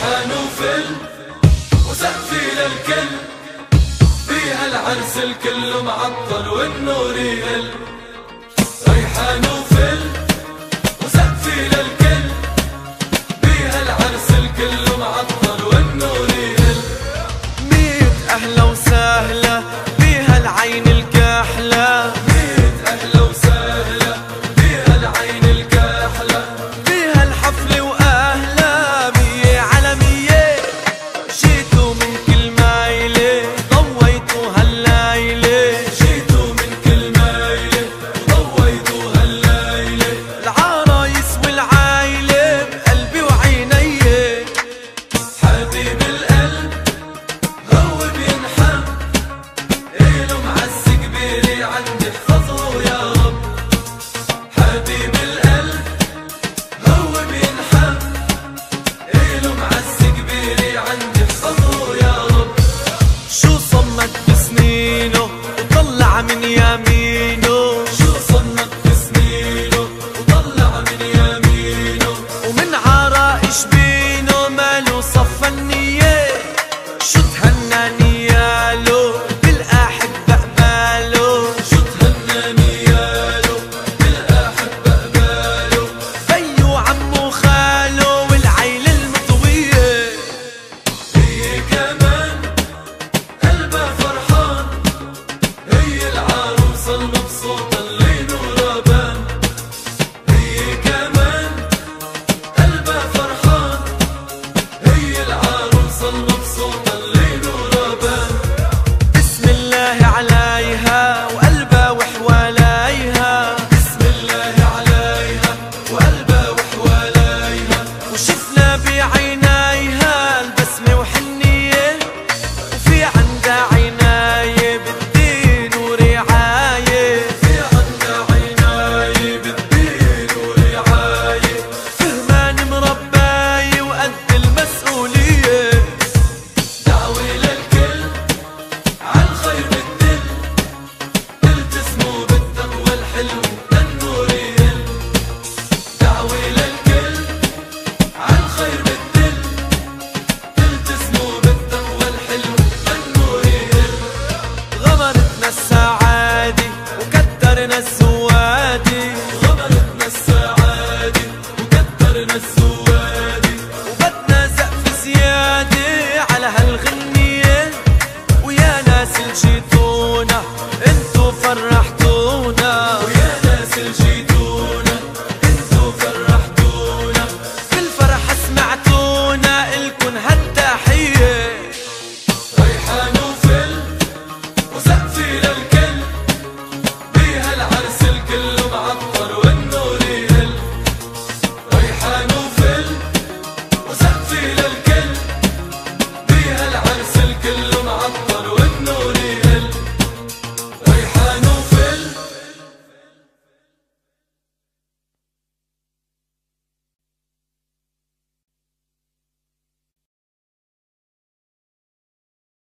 ريحان وفل وسقفي للكل بيها العرس الكل معطر والنور يهل. ريحان وفل minha. نادي